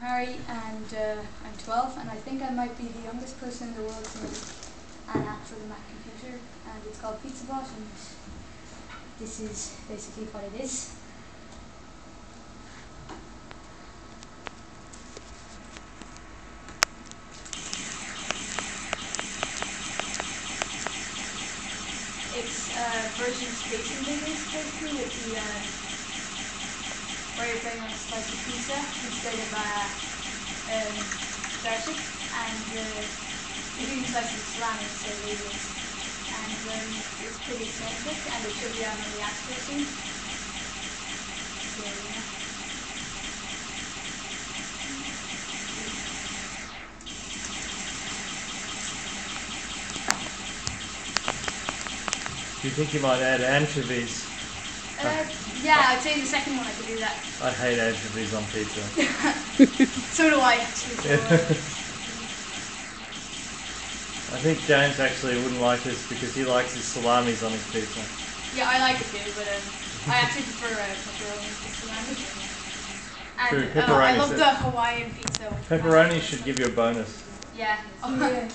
Harry and uh, I'm 12 and I think I might be the youngest person in the world to make an app for the Mac computer and it's called PizzaBot and this is basically what it is. It's uh, version Space Invaders basically with the uh, where you're a pizza instead of uh, um, and uh, you're of salami instead of and um, it's pretty eccentric and it should be on the yeah. Do you think you might add anchovies? Yeah, I'd say the second one I could do that. I hate anchovies on pizza. So do I actually. So, uh, I think James actually wouldn't like this because he likes his salamis on his pizza. yeah, I like it too, but um, I actually prefer uh, pepperoni to salami. And True, uh, I love the Hawaiian pizza. Pepperoni should give you a bonus. Yeah.